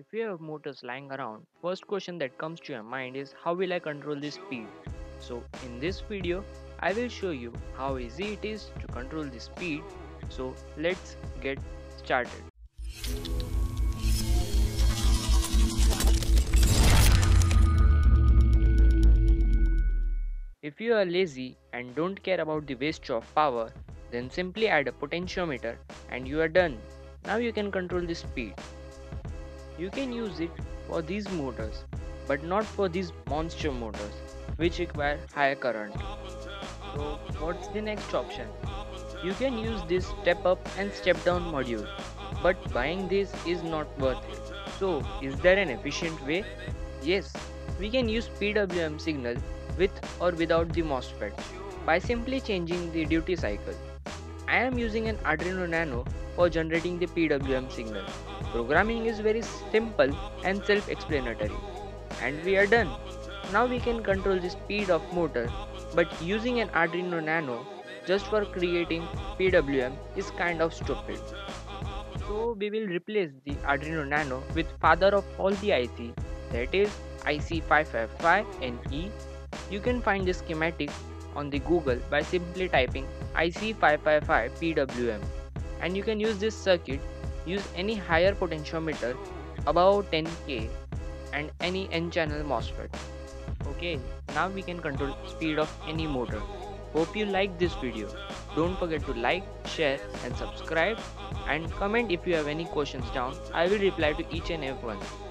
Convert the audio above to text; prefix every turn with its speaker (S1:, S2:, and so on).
S1: If you have motors lying around, first question that comes to your mind is how will I control the speed? So in this video, I will show you how easy it is to control the speed. So let's get started. If you are lazy and don't care about the waste of power, then simply add a potentiometer and you are done. Now you can control the speed. You can use it for these motors, but not for these monster motors, which require higher current. So what's the next option? You can use this step up and step down module, but buying this is not worth it. So is there an efficient way? Yes, we can use PWM signal with or without the MOSFET by simply changing the duty cycle. I am using an Arduino Nano for generating the PWM signal. Programming is very simple and self-explanatory. And we are done. Now we can control the speed of motor but using an Arduino Nano just for creating PWM is kind of stupid. So we will replace the Arduino Nano with father of all the IC that is IC555NE. You can find the schematic on the Google by simply typing IC555PWM and you can use this circuit use any higher potentiometer above 10k and any n channel MOSFET. Okay, now we can control speed of any motor. Hope you like this video. Don't forget to like, share and subscribe and comment if you have any questions down. I will reply to each and every one.